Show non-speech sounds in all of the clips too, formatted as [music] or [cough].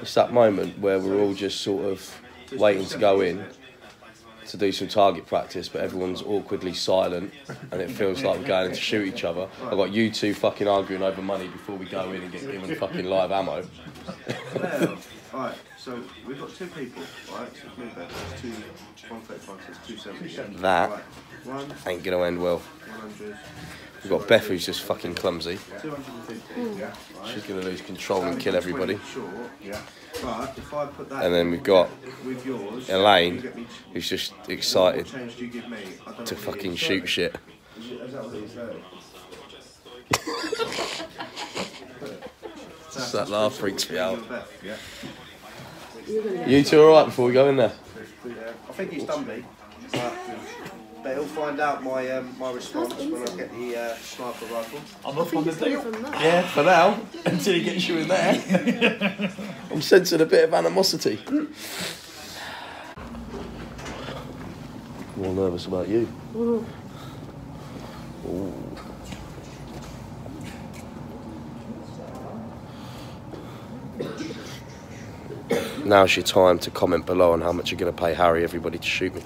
It's that moment where we're all just sort of waiting to go in to do some target practice, but everyone's awkwardly silent, and it feels like we're going in to shoot each other. I've got you two fucking arguing over money before we go in and get given [laughs] fucking live ammo. Well, Alright, so we've got two people, right? So it's me that's two, one thirty-five, so two seventy. That Right, one, ain't gonna end well. We've got Beth who's just fucking clumsy. She's gonna lose control and kill everybody. And then we've got Elaine, who's just excited to fucking shoot shit. Just [laughs] that laugh freaks me out. You two alright before we go in there? I think he's done me. But, but he'll find out my um, my response when I get the uh, sniper rifle. I'm off on the deal. Yeah, for now, [laughs] until he gets you in there. [laughs] I'm sensing a bit of animosity. More nervous about you. Ooh. Now's your time to comment below on how much you're going to pay Harry, everybody, to shoot me.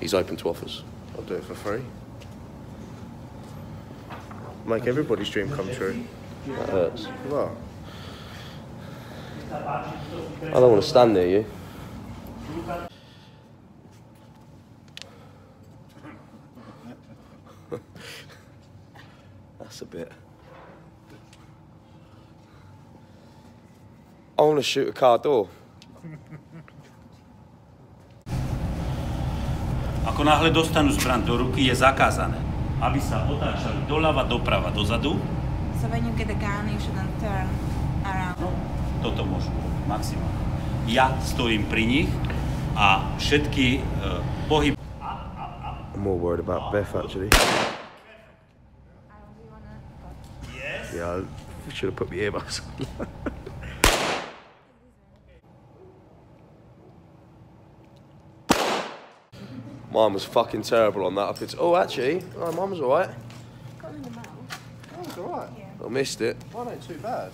He's open to offers. I'll do it for free. Make everybody's dream come true. That hurts. What? I don't want to stand near you. [laughs] That's a bit. I want to shoot a car door. [laughs] Ako náhle dostanú zbran do ruky, je zakázané, aby sa otáčali doľava, doprava, dozadu. So when you get a gun, you shouldn't turn around. No, toto môžu maximálne. Ja stojím pri nich a všetky uh, pohyby I'm more worried about Beth actually. Yeah, I should have put my earbuds on. [laughs] Mine was fucking terrible on that. I could. Oh, actually, oh, mine was alright. Oh, it's alright. I missed it. Mine ain't too bad.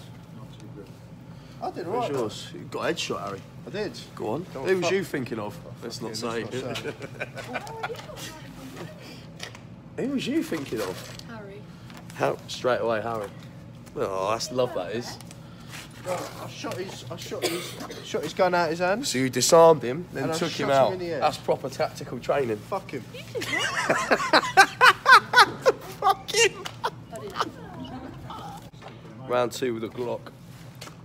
I did What's alright. yours? You got a headshot, Harry. I did. Go on. Go on, Who was you thinking of? Let's not say. let's not say. [laughs] Who was you thinking of? Harry. How? Straight away, Harry. Oh, that's love. That is. Right, I shot his, I shot his, shot his gun out his hand. So you disarmed him, then And I took shot him him out. in the air. That's proper tactical training. Fuck him. [laughs] Fuck him. Round two with a Glock.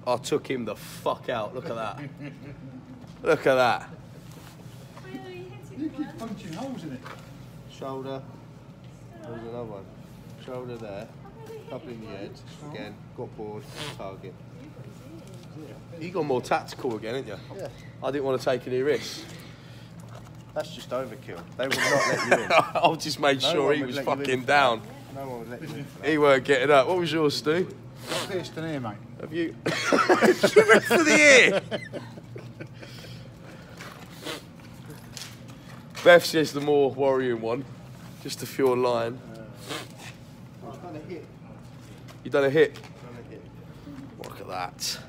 I took him the fuck out. Look at that. Look at that. You keep punching holes in it. Shoulder. There's another one. Shoulder there. Couple in the head. Again. Got bored. Target. You got more tactical again, didn't you? Yeah. I didn't want to take any risks. That's just overkill. They would not let you in. [laughs] I just made No sure he was let you in fucking down. No one would let you in. He weren't getting up. What was yours, Stu? Pierced in here, mate. Have you? [laughs] you went for the ear. Beth says the more worrying one. Just a pure line. I've done a hit. You done a hit. Done a hit. Look at that.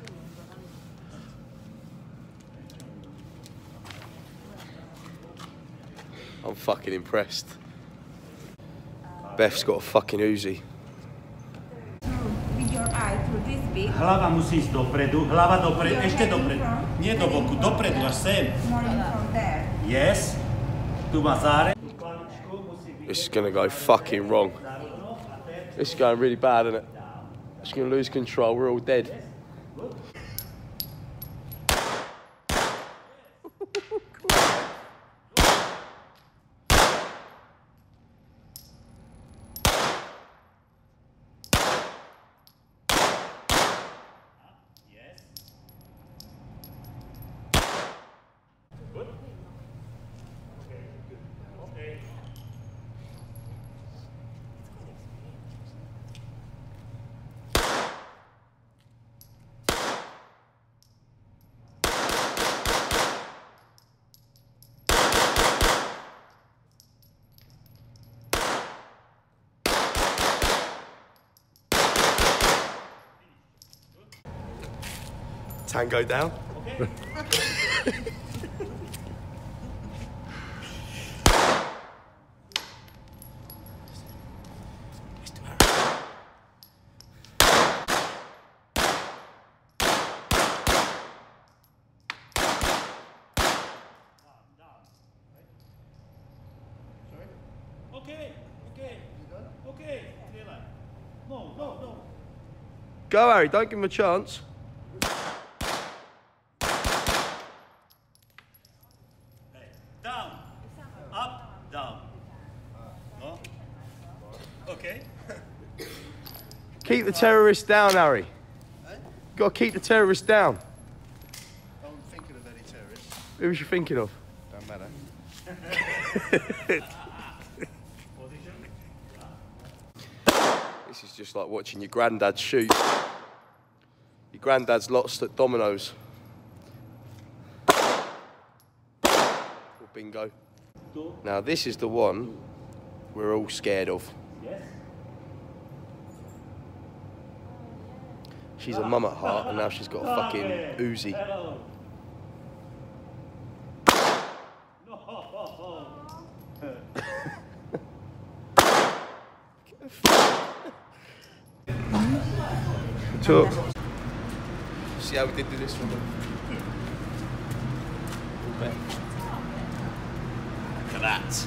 I'm fucking impressed. Beth's got a fucking Uzi. With your eye through this bit, Hlava musí ísť dopredu, hlava dopredu, ešte dopredu. Nie do boku, dopredu až sem. more in from there. Yes. Tu má záre. This is gonna go fucking wrong. This is going really bad, isn't it? It's gonna lose control. We're all dead. Tango down. Okay, okay, okay, Taylor. No, no, no. Go, Harry. Don't give him a chance. Hey, down, up, down. No? Okay. Keep the terrorists down, Harry. Got to keep the terrorists down. I'm thinking of any terrorists. Who was you thinking of? Don't matter. This is just like watching your granddad shoot. Your granddad's lost at dominoes. Or bingo. Now this is the one we're all scared of. Yes. She's a mum at heart and now she's got a fucking Okay. Uzi. Hello. [laughs] Talk. See how we did do this one? Look at that.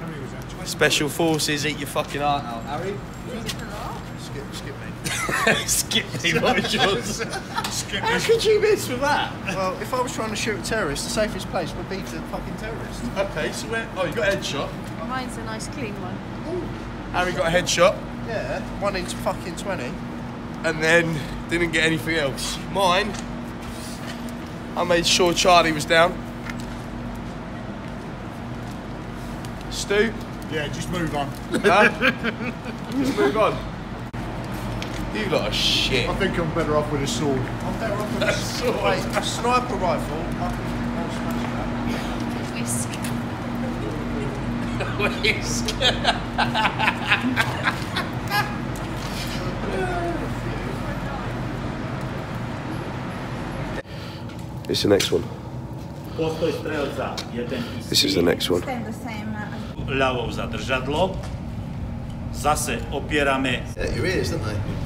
How many was that? 20? Special forces eat your fucking heart out, Harry. Skip, skip me. [laughs] Skip me, what was yours? Skip How this. could you miss with that? well, if I was trying to shoot a terrorist, the safest place would be to fucking terrorist. Okay, so where? Oh, you got a headshot. Mine's a nice clean one. Harry got a headshot, Yeah, one in fucking 20. and then didn't get anything else. Mine, I made sure Charlie was down. Stu, Yeah, just move on. huh? Just move on. You lot of shit. I think I'm better off with a sword. I'm better off with a Sword. Wait, a sniper rifle. I can, I'll smash that. Whisk. This is the next one. Postoj strelca, jeden isti. This is the next one. Stand the same. uh, zadržadlo. Zase opierame Yeah, your ears, don't they?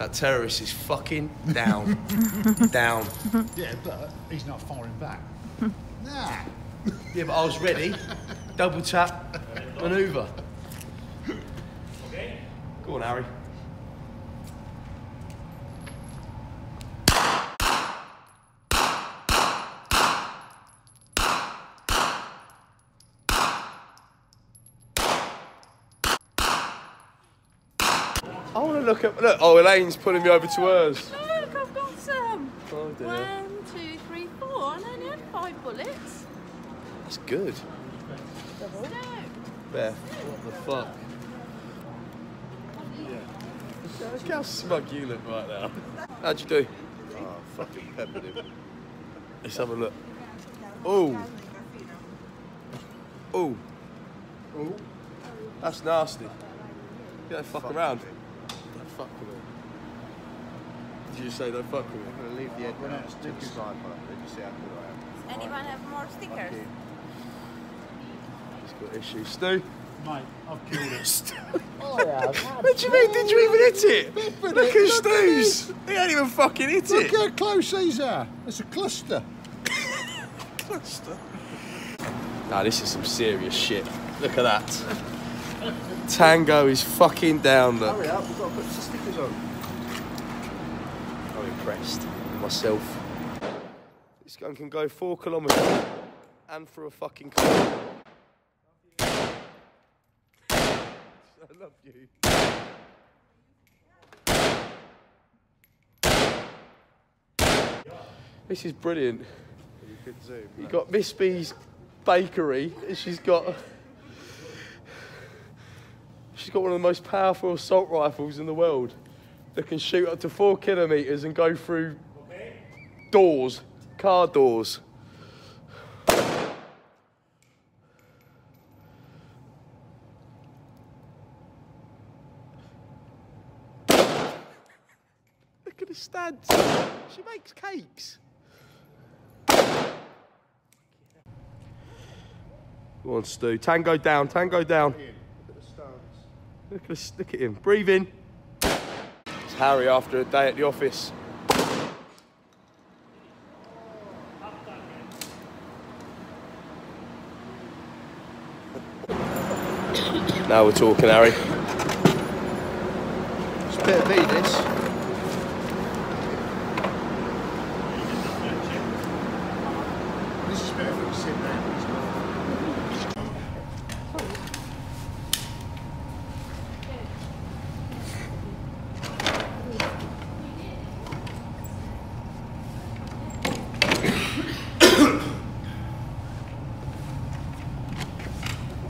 That terrorist is fucking down. [laughs] down. Yeah, but he's not firing back. [laughs] nah. Yeah, but I was ready. Double tap, [laughs] manoeuvre. Okay. Go on, Harry. I want to look at. Look, oh, Elaine's pulling me over to hers. Look, I've got some. Oh dear. One, two, three, four. And I only had five bullets. That's good. No. Beth, what the fuck? Look how smug you look right now. How'd you do? Oh, fucking peppered him. Let's have a look. Oh. Oh. Oh, That's nasty. You don't fuck around. Don't fuck with it. Did you say don't fuck with I'm going to leave the head now. It's too sniper. Let me see how good I am. Anyone have more stickers? He's got issues. Stu? Mate, I've killed it. [laughs] [laughs] Oh, what do you mean? Did you even hit it? Look at Stu's. He ain't even fucking hit it! Look it. how close these are. It's a cluster. [laughs] cluster. Nah, this is some serious shit. Look at that. Tango is fucking down, look. Hurry up, we've got to put some stickers on. I'm impressed with myself. This gun can go four kilometres and for a fucking car. I love you. This is brilliant. You could zoom. You got Miss B's bakery, and she's got she's got one of the most powerful assault rifles in the world that can shoot up to four kilometers and go through doors, car doors. [laughs] Look at the stance. She makes cakes. Go on, Stu. Tango down, tango down. Look at the stance. Look at, look at him. Breathe in. It's Harry after a day at the office. now we're talking, Harry. It's a bit of me, this. This is better for you to sit down.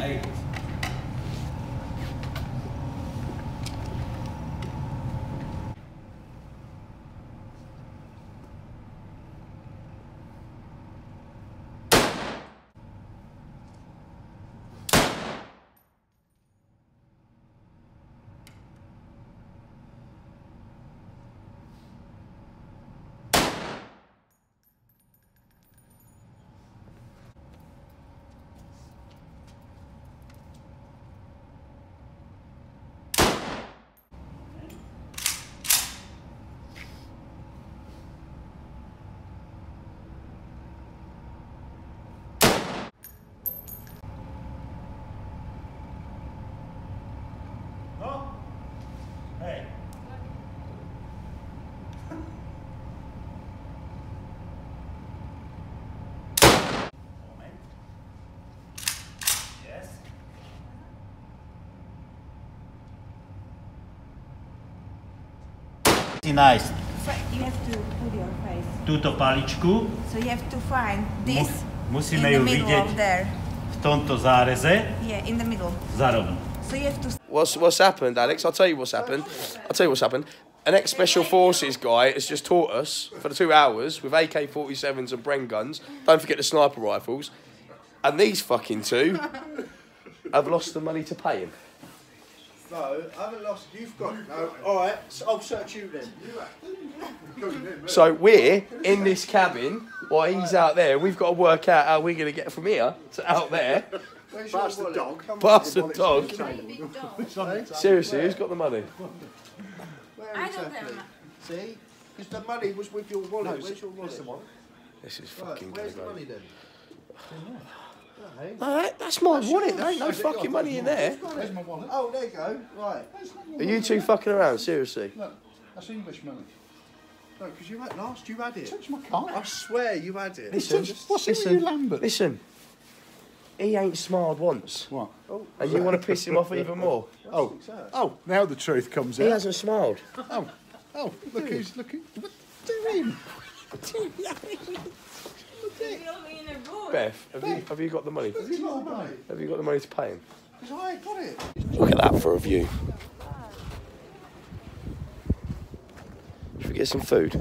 Hey. 16. You have to put your face. Túto paličku. So you have to find this musíme ju vidieť v tomto záreze. Yeah, in the middle. Zarovno. So you have to... What's, what's happened, Alex? I'll tell you what's happened. I'll tell you what's happened. An ex-Special Forces guy has just taught us for the two hours with AK-47s and Bren guns. Don't forget the sniper rifles. And these fucking two have lost the money to pay him. No, I haven't lost. You've got. No. All right. So I'll search you then. So we're in this cabin while he's out there. We've got to work out how we're going to get from here to out there. Where's Pass the wallet? dog. Come. Past the dog. big dog. [laughs] Seriously, who's got the money? Where I don't exactly? have. See? Because the money was with your wallet. where's your wallet? That's. This is Right, fucking going where's to the go. money then? No, that, that's my wallet. There ain't no fucking money in there. Where's my wallet? Oh, there you go. Right. Are you two fucking around? Seriously? Look, that's English money. No, because you had last. You had it. Touch my car. I swear you had it. Listen, What's it listen, you, Lambert? listen. He ain't smiled once. What? Oh, And you want to piss him off even more? [laughs] Oh, oh, now the truth comes in. He out. hasn't smiled. Oh, oh, look who's looking. What doing? Really in a room. Beth, have you, have you got the money? It's not money. Have you got the money to pay him? Because I got it. Look at that for a view. Should we get some food?